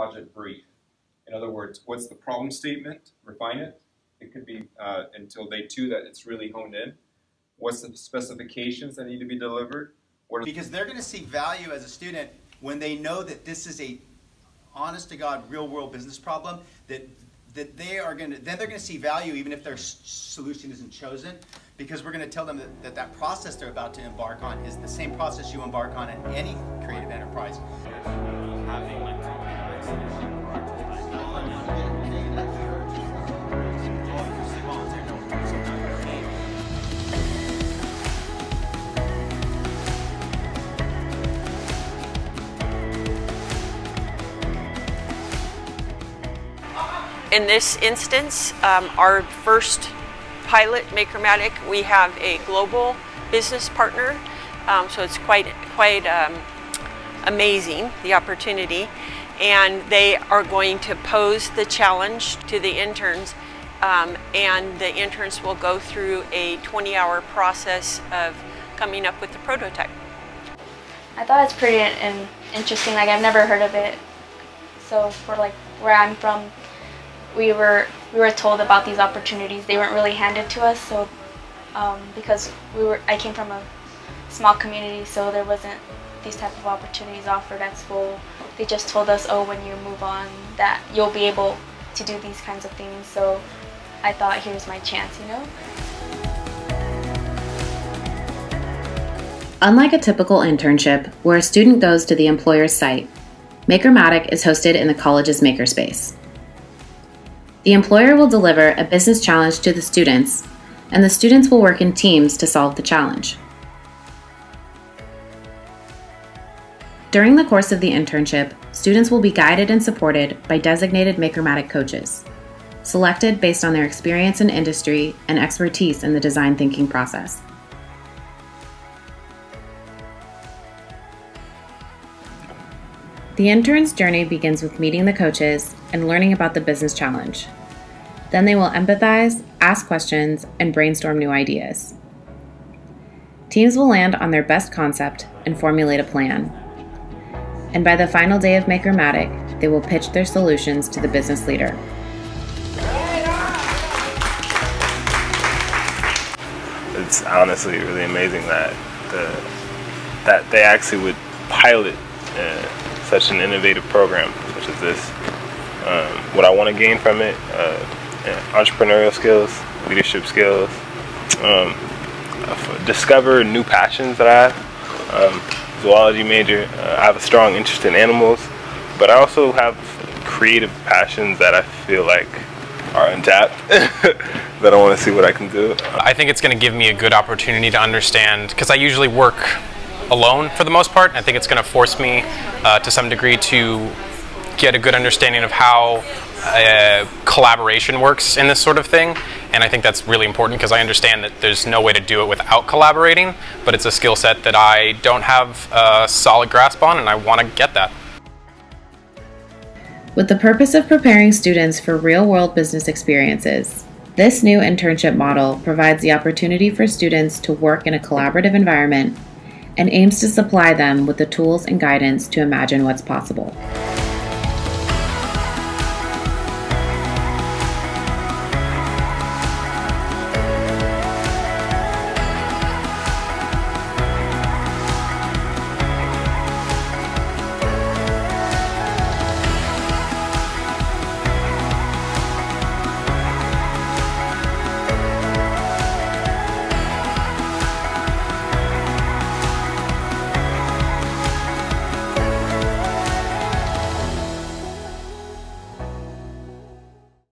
project brief. In other words, what's the problem statement? Refine it. It could be uh, until day two that it's really honed in. What's the specifications that need to be delivered? What because they're going to see value as a student when they know that this is a honest to God real world business problem that that they are going to then they're going to see value even if their solution isn't chosen because we're going to tell them that, that that process they're about to embark on is the same process you embark on in any creative enterprise. In this instance, um, our first pilot, Makermatic, we have a global business partner, um, so it's quite, quite um, amazing, the opportunity. And they are going to pose the challenge to the interns, um, and the interns will go through a 20-hour process of coming up with the prototype. I thought it's pretty interesting, like I've never heard of it. So for like where I'm from, we were we were told about these opportunities. They weren't really handed to us, so um, because we were I came from a small community, so there wasn't these type of opportunities offered at school. They just told us, oh, when you move on, that you'll be able to do these kinds of things. So I thought, here's my chance, you know. Unlike a typical internship, where a student goes to the employer's site, Makermatic is hosted in the college's makerspace. The employer will deliver a business challenge to the students, and the students will work in teams to solve the challenge. During the course of the internship, students will be guided and supported by designated Makermatic coaches, selected based on their experience in industry and expertise in the design thinking process. The intern's journey begins with meeting the coaches and learning about the business challenge. Then they will empathize, ask questions, and brainstorm new ideas. Teams will land on their best concept and formulate a plan. And by the final day of Makermatic, they will pitch their solutions to the business leader. It's honestly really amazing that the, that they actually would pilot uh, such an innovative program such as this. Um, what I want to gain from it, uh, entrepreneurial skills, leadership skills, um, discover new passions that I have. Um, zoology major, uh, I have a strong interest in animals, but I also have creative passions that I feel like are untapped that I want to see what I can do. I think it's going to give me a good opportunity to understand because I usually work alone for the most part. I think it's going to force me uh, to some degree to get a good understanding of how uh, collaboration works in this sort of thing. And I think that's really important because I understand that there's no way to do it without collaborating, but it's a skill set that I don't have a solid grasp on and I want to get that. With the purpose of preparing students for real world business experiences, this new internship model provides the opportunity for students to work in a collaborative environment and aims to supply them with the tools and guidance to imagine what's possible.